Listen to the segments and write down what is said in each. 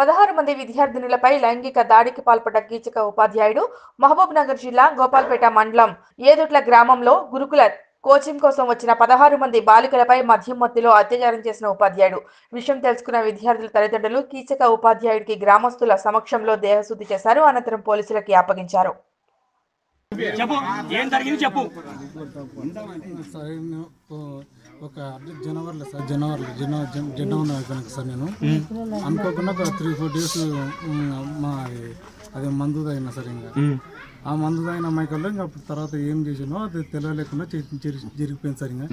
పదహారు మంది విద్యార్థినులపై లైంగిక దాడికి పాల్పడ్డ కీచక ఉపాధ్యాయుడు మహబూబ్ నగర్ జిల్లా గోపాల్పేట మండలం ఏదుట్ల గ్రామంలో గురుకుల కోచింగ్ కోసం వచ్చిన పదహారు మంది బాలికలపై మద్యం మత్తులో అత్యాచారం చేసిన ఉపాధ్యాయుడు. విషయం తెలుసుకున్న విద్యార్థుల తల్లిదండ్రులు కీచక ఉపాధ్యాయుడికి గ్రామస్తుల సమక్షంలో దేహశుద్ధి చేశారు. అనంతరం పోలీసులకి అప్పగించారు. చెప్పు ఏం జరిగింది చెప్పు. ఒక జనవరిలో సార్ జనవరిలో జన జన- జనవరి అయిపోయినాక సార్ నేను. అనుకోకుండా ఒక త్రీ ఫోర్ డేస్ మా అదే మందు తాగిన సార్ ఇంకా. ఆ మందు తాగిన మైకల్లో ఇంకా అప్పుడు తర్వాత ఏం చేసినో అది తెలియలేకుండా జరిగిపోయింది సార్ ఇంకా.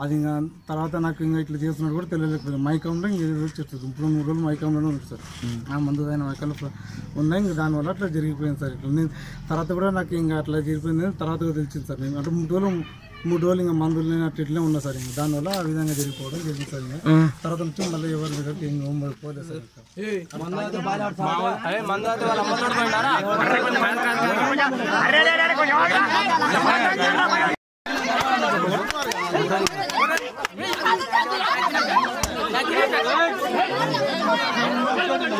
అది ఇంకా తర్వాత నాకు ఇంకా ఇట్లా చేస్తున్నాడు కూడా తెలియలేకపోయింది. మైకంలో ఇంకా ఏదో చెప్తుంది ఇప్పుడు మూడు రోజులు మైకంలోనే ఉంది సార్. ఆ మందు తాగిన మైకల్లో ఉన్నాయి ఇంకా దానివల్ల అట్లా జరిగిపోయింది సార్. ఇట్లా నేను తర్వాత కూడా నాకు ఇంకా అట్లా జరిగిపోయింది. తర్వాత కూడా తెలిసింది సార్. నేను అంటే మూడు రోజులు మూడు రోజులు ఇంకా మందులు లేని అట్లా ఇట్లే ఉన్నా సార్ ఇంకా దానివల్ల ఆ విధంగా జరిగిపోవడం జరిగింది సార్ ఇంకా తర్వాత నుంచి మళ్ళీ ఎవరి దగ్గరికి ఇంకా పోలేదు సార్ ఇంకా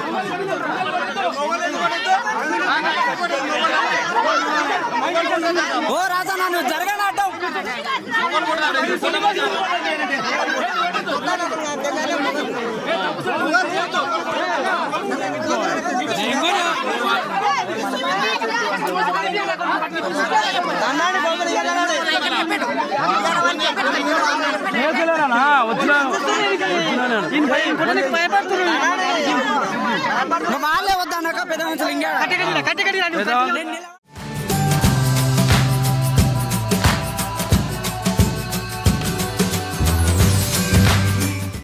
ఓ రాజా నన్ను జరగని అడ్డం వాళ్ళే వద్దన్నాక పెద్ద మనుషులు ఇంకా